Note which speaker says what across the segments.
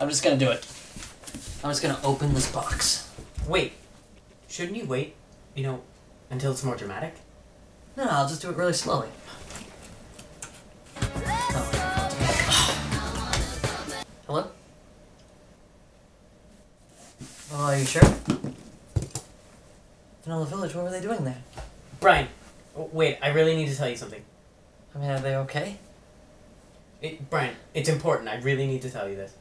Speaker 1: I'm just gonna do it. I'm just gonna open this box.
Speaker 2: Wait, shouldn't you wait, you know, until it's more dramatic?
Speaker 1: No, I'll just do it really slowly. Oh. Hello? Oh, are you sure? Vanilla Village, what were they doing there?
Speaker 2: Brian, wait, I really need to tell you something.
Speaker 1: I mean, are they okay?
Speaker 2: It, Brian, it's important. I really need to tell you this.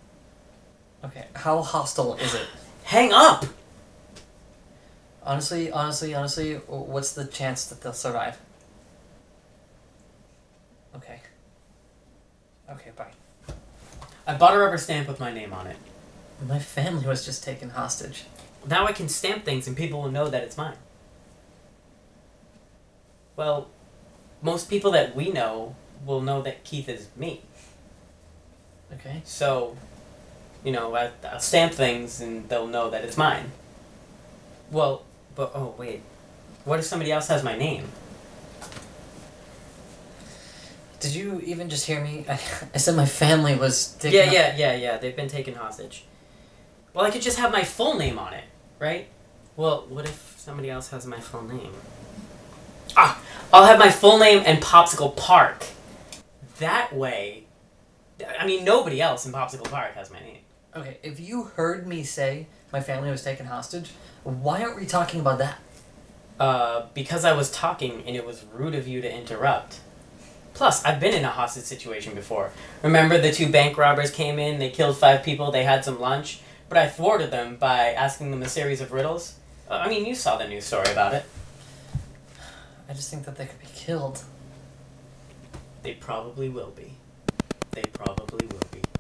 Speaker 1: Okay, how hostile is it?
Speaker 2: Hang up!
Speaker 1: Honestly, honestly, honestly, what's the chance that they'll survive? Okay. Okay, bye.
Speaker 2: I bought a rubber stamp with my name on it.
Speaker 1: My family was just taken hostage.
Speaker 2: Now I can stamp things and people will know that it's mine. Well, most people that we know will know that Keith is me.
Speaker 1: Okay.
Speaker 2: So, you know, I, I'll stamp things and they'll know that it's mine. Well, but oh wait, what if somebody else has my name?
Speaker 1: Did you even just hear me? I, I said my family was taken
Speaker 2: Yeah, yeah, yeah, yeah. They've been taken hostage. Well, I could just have my full name on it, right? Well, what if somebody else has my full name? Ah, I'll have my full name and Popsicle Park. That way, I mean, nobody else in Popsicle Park has my name.
Speaker 1: Okay, if you heard me say my family was taken hostage, why aren't we talking about that?
Speaker 2: Uh, because I was talking and it was rude of you to interrupt. Plus, I've been in a hostage situation before. Remember the two bank robbers came in, they killed five people, they had some lunch, but I thwarted them by asking them a series of riddles. Uh, I mean, you saw the news story about it.
Speaker 1: I just think that they could be killed.
Speaker 2: They probably will be. They probably will be.